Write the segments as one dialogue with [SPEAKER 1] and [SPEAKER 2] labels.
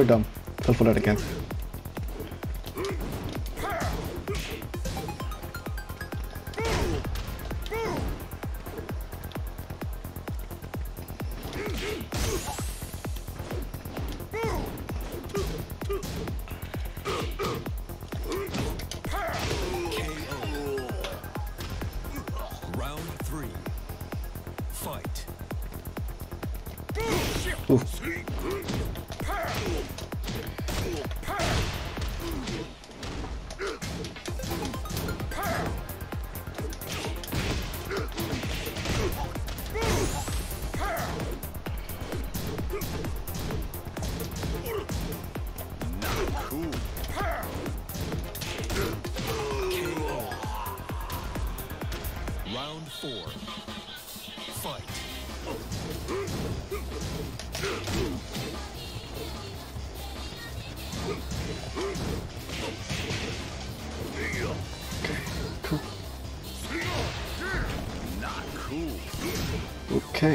[SPEAKER 1] so dumb. Fell for that again. Okay.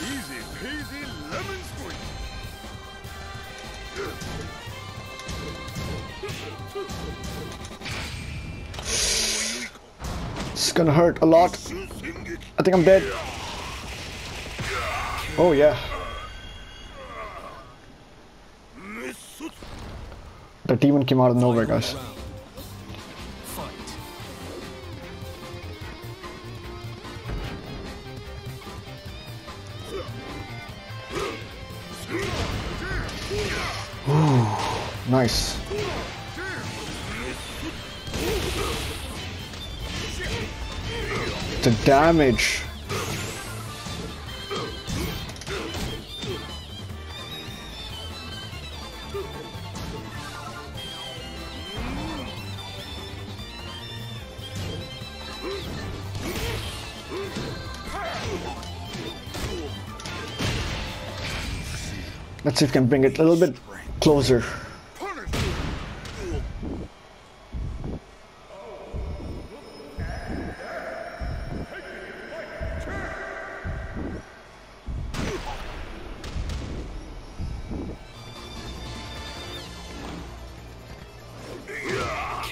[SPEAKER 2] Easy peasy lemon squeeze.
[SPEAKER 1] It's gonna hurt a lot. I think I'm dead. Oh yeah. The demon came out of nowhere, guys. Nice. The damage. Let's see if we can bring it a little bit closer.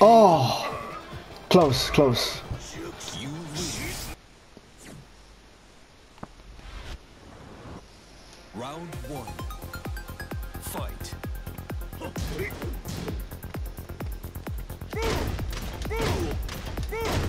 [SPEAKER 1] Oh, close, close.
[SPEAKER 2] Round one. Fight. Not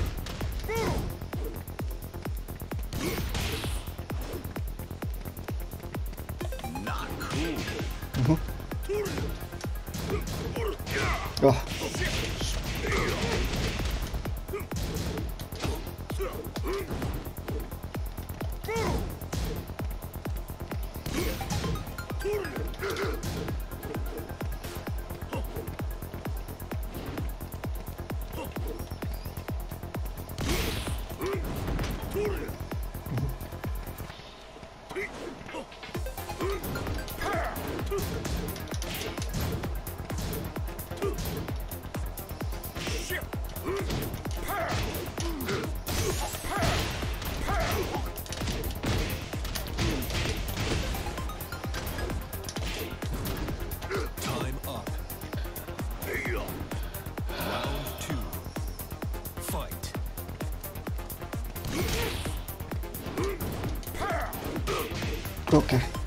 [SPEAKER 1] Toca.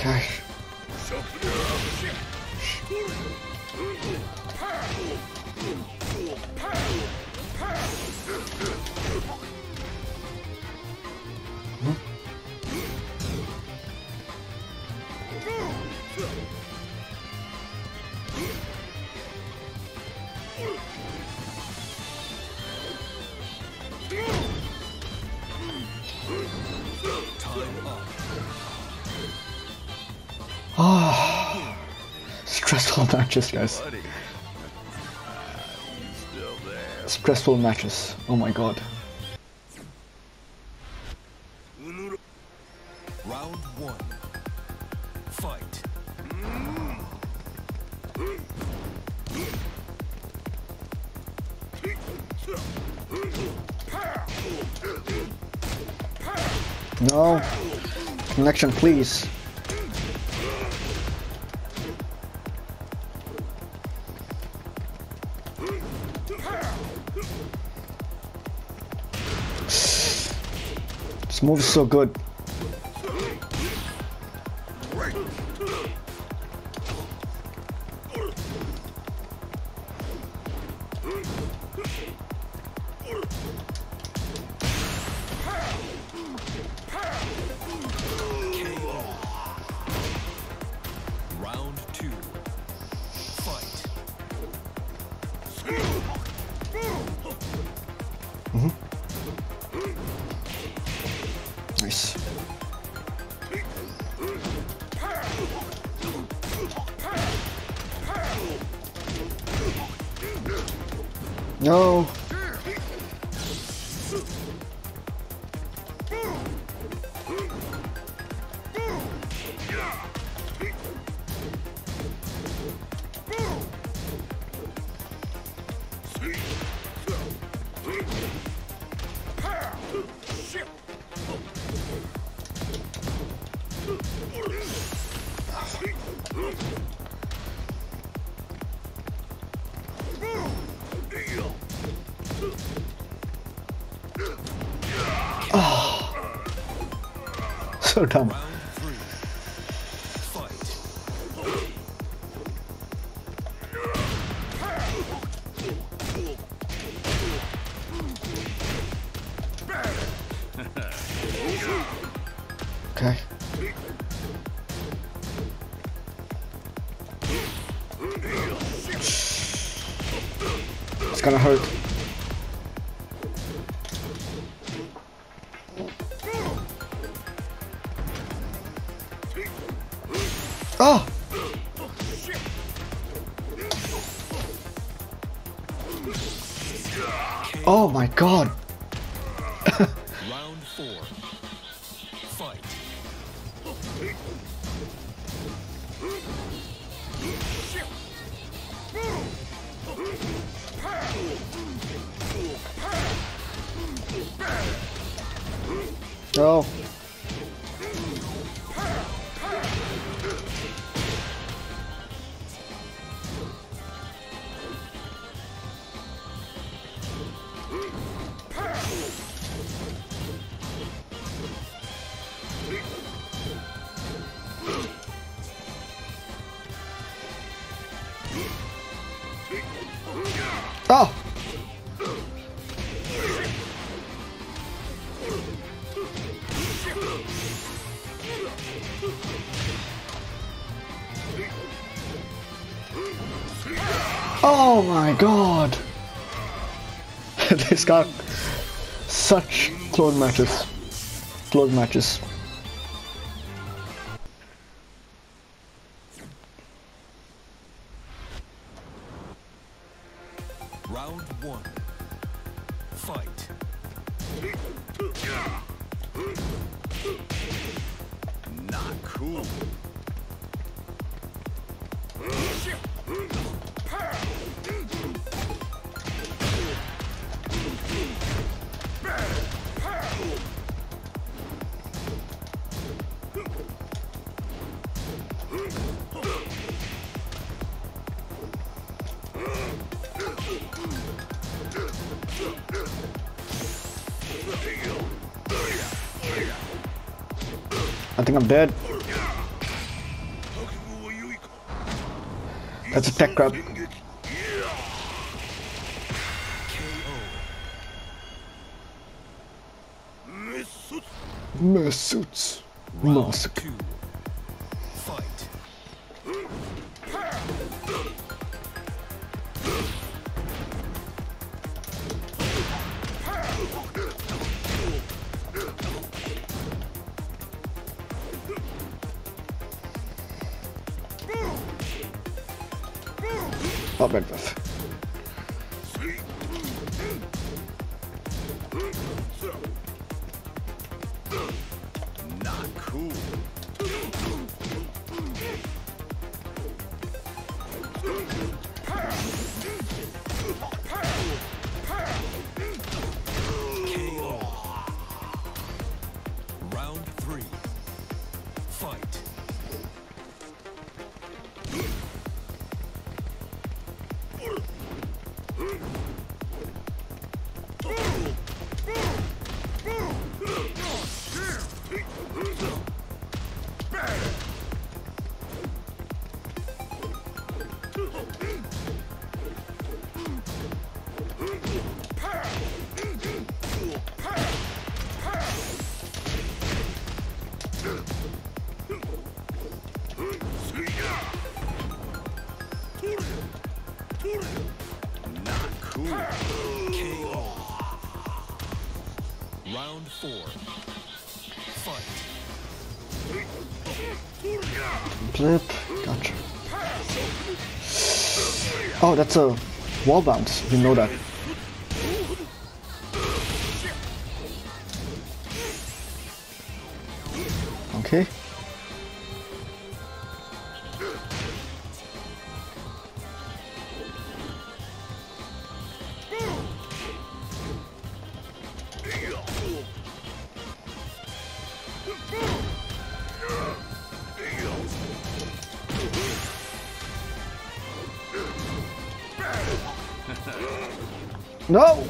[SPEAKER 1] Okay.
[SPEAKER 2] Ah.
[SPEAKER 1] Stressful matches, guys.
[SPEAKER 2] Buddy. you still there?
[SPEAKER 1] Stressful matches. Oh my god.
[SPEAKER 2] Round one. Fight.
[SPEAKER 1] No. Connection, please. This move is so good.
[SPEAKER 2] Round two. Fight.
[SPEAKER 1] No. So dumb.
[SPEAKER 2] Round three. Fight.
[SPEAKER 1] Okay. It's gonna hurt. Oh my god!
[SPEAKER 2] Round four. Fight.
[SPEAKER 1] Oh. Oh my god! this got such close matches. Close matches. Think I'm dead. That's a tech grab.
[SPEAKER 2] KO.
[SPEAKER 1] Mersuits. Not bad. Blip. Gotcha. Oh, that's a wall bounce. You know that. Okay. No!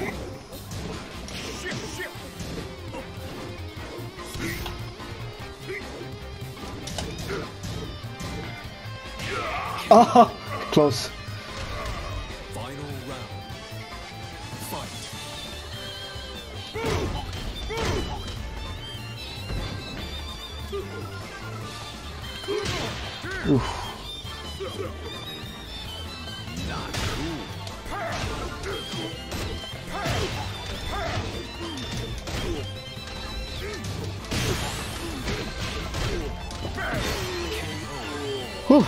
[SPEAKER 1] Oh, close. Whew.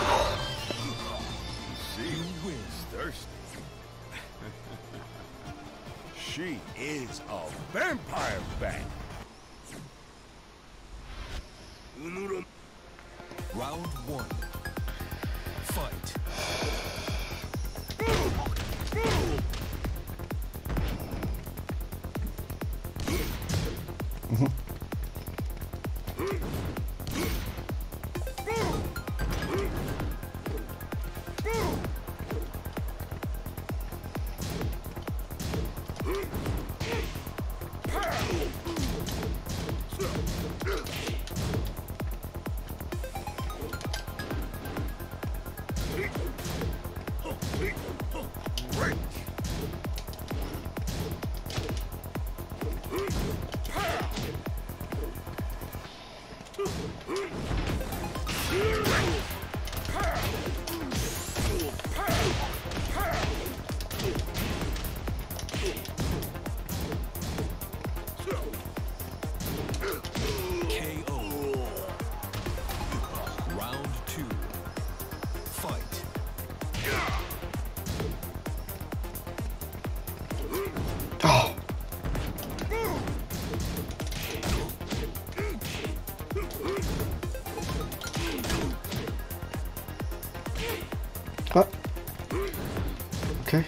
[SPEAKER 3] She is thirsty. she is a vampire bat.
[SPEAKER 2] Round one. Fight.
[SPEAKER 1] Mm-hmm. Okay.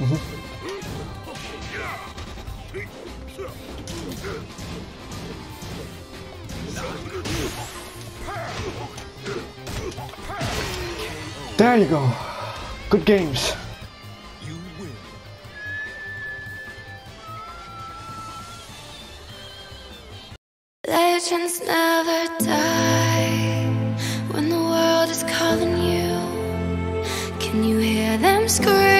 [SPEAKER 1] There you go. Good games.
[SPEAKER 4] Legends never die when the world is calling you. Can you hear them scream?